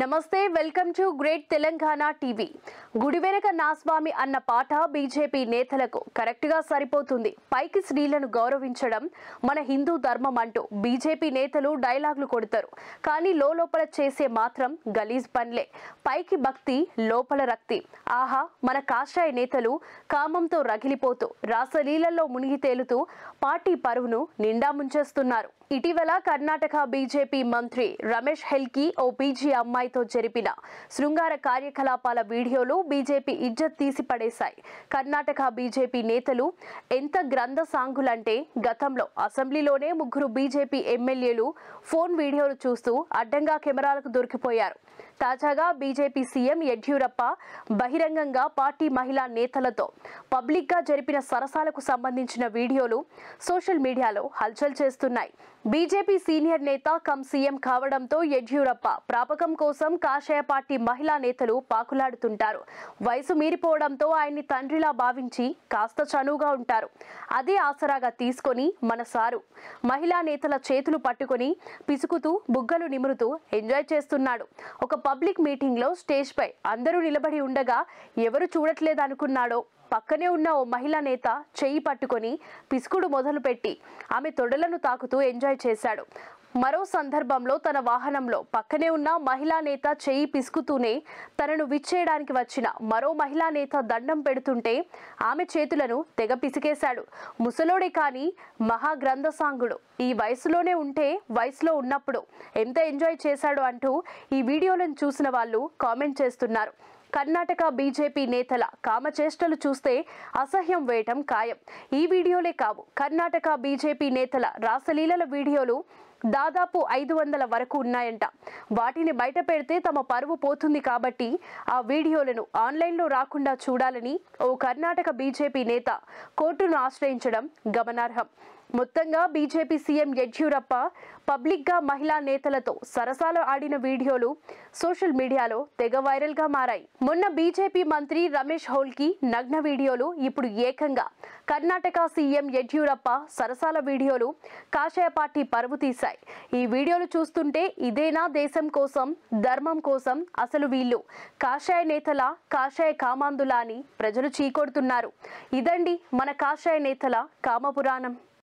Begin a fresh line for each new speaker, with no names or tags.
నమస్తే welcome to great Telangana TV. గుడి వెనక నాస్వామి అన్న పాట బీజేపీ నేతలకు కరెక్ట్గా సరిపోతుంది. పైకి స్త్రీలను గౌరవించడం మన హిందూ ధర్మం అంటూ బీజేపీ నేతలు డైలాగులు కొడతారు. కానీ లోపల చేసే మాత్రం గలీజ్ పనిలే. పైకి భక్తి లోపల రక్తి. ఆహా మన కాషాయ నేతలు కామంతో రగిలిపోతూ రాసలీలల్లో మునిగి తేలుతూ పార్టీ పరువును నిండా ముంచేస్తున్నారు. ఇటీవల కర్ణాటక బీజేపీ మంత్రి రమేష్ హెల్కి ఓ పీజీ అమ్మాయితో జరిపిన శృంగార కార్యకలాపాల వీడియోలు బీజేపీ ఇజ్జత్ తీసిపడేశాయి. కర్ణాటక బీజేపీ నేతలు ఎంత గ్రంథ సాంగులంటే గతంలో అసెంబ్లీలోనే ముగ్గురు బీజేపీ ఎమ్మెల్యేలు ఫోన్ వీడియోలు చూస్తూ అడ్డంగా కెమెరాలకు దొరికిపోయారు. తాజాగా బీజేపీ సీఎం యడ్యూరప్ప బహిరంగంగా పార్టీ మహిళా నేతలతో పబ్లిక్గా జరిపిన సరసాలకు సంబంధించిన వీడియోలు సోషల్ మీడియాలో హల్చల్ చేస్తున్నాయి. బీజేపీ సీనియర్ నేత కమ్ సీఎం కావడంతో యడ్యూరప్ప ప్రాపకం కోసం కాషాయ పార్టీ మహిళా నేతలు పాకులాడుతుంటారు. వయసు మీరిపోవడంతో ఆయన్ని తండ్రిలా భావించి కాస్త చనువుగా ఉంటారు. అదే ఆసరాగా తీసుకొని మన సారు మహిళా నేతల చేతులు పట్టుకొని పిసుకుతూ బుగ్గలు నిమురుతూ ఎంజాయ్ చేస్తున్నాడు. ఒక పబ్లిక్ మీటింగ్లో స్టేజ్ పై అందరూ నిలబడి ఉండగా ఎవరు చూడట్లేదనుకున్నాడో పక్కనే ఉన్న ఓ మహిళా నేత చెయ్యి పట్టుకొని పిసుకుడు మొదలుపెట్టి ఆమె తొడలను తాకుతూ ఎంజాయ్ చేశాడు. మరో సందర్భంలో తన వాహనంలో పక్కనే ఉన్న మహిళా నేత చేయి పిసుకుతూనే తనను విచ్చేయడానికి వచ్చిన మరో మహిళా నేత దండం పెడుతుంటే ఆమె చేతులను తెగ పిసికేశాడు. ముసలోడే కానీ మహాగ్రంథసాంగుడు. ఈ వయసులోనే ఉంటే వయసులో ఉన్నప్పుడు ఎంత ఎంజాయ్ చేశాడు అంటూ ఈ వీడియోలను చూసిన వాళ్ళు కామెంట్ చేస్తున్నారు. కర్ణాటక బీజేపీ నేతల కామచేష్టలు చూస్తే అసహ్యం వేయటం ఖాయం. ఈ వీడియోలే కావు. కర్ణాటక బీజేపీ నేతల రాసలీలల వీడియోలు దాదాపు ఐదు వందల వరకు ఉన్నాయంట. వాటిని బయట పెడితే తమ పరువు పోతుంది కాబట్టి ఆ వీడియోలను ఆన్లైన్లో రాకుండా చూడాలని ఓ కర్ణాటక బీజేపీ నేత కోర్టును ఆశ్రయించడం గమనార్హం. మొత్తంగా బీజేపీ సీఎం యడ్యూరప్ప పబ్లిక్గా మహిళా నేతలతో సరసాలు ఆడిన వీడియోలు సోషల్ మీడియాలో తెగ వైరల్గా మారాయి. మొన్న బీజేపీ మంత్రి రమేష్ హోల్కి నగ్న వీడియోలు ఇప్పుడు ఏకంగా. కర్ణాటక సీఎం యడ్యూరప్ప సరసాల వీడియోలు కాషాయ పార్టీ పరువు తీశాయి. ఈ వీడియోలు చూస్తుంటే ఇదేనా దేశం కోసం ధర్మం కోసం అసలు వీళ్ళు. కాషాయ నేతల కాషాయ కామాందులా అని ప్రజలు చీకొడుతున్నారు. ఇదండి మన కాషాయ నేతల కామపురాణం.